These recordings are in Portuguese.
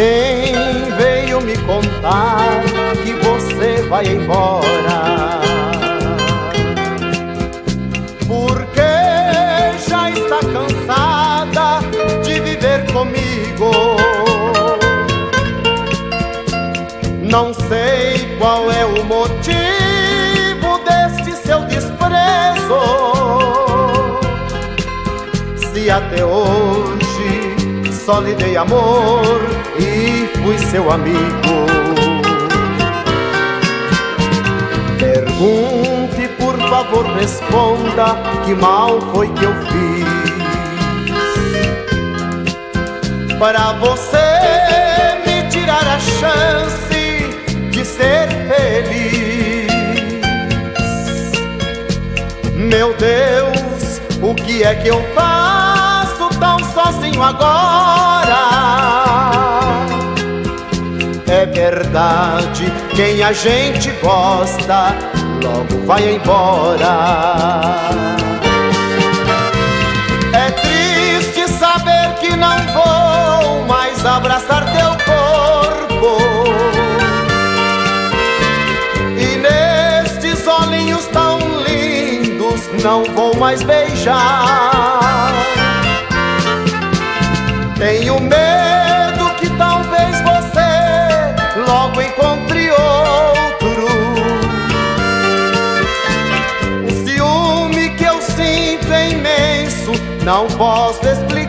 Quem veio me contar que você vai embora? Porque já está cansada de viver comigo. Não sei qual é o motivo deste seu desprezo. Se até hoje só lhe dei amor e fui seu amigo. Pergunte, por favor, responda que mal foi que eu fiz para você me tirar a chance de ser feliz. Meu Deus, o que é que eu faço tão sozinho agora? É verdade, quem a gente gosta logo vai embora. É triste saber que não vou mais abraçar teu corpo. E nestes olhinhos tão lindos não vou mais beijar. Tenho medo que talvez você logo encontre outro. O ciúme que eu sinto é imenso, não posso explicar.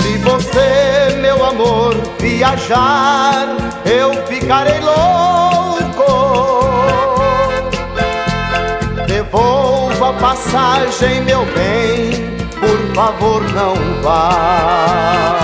Se você, meu amor, viajar, eu ficarei louco. Devolva a passagem, meu bem, favor, não vá.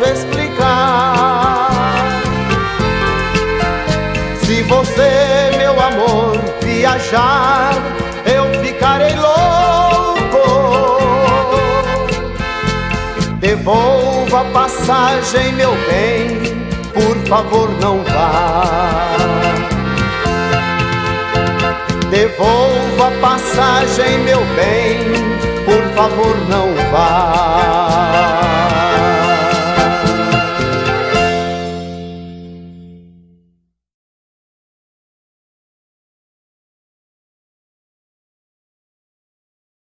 Posso explicar. Se você, meu amor, viajar, eu ficarei louco. Devolva a passagem, meu bem, por favor, não vá. Devolva a passagem, meu bem, por favor, não vá.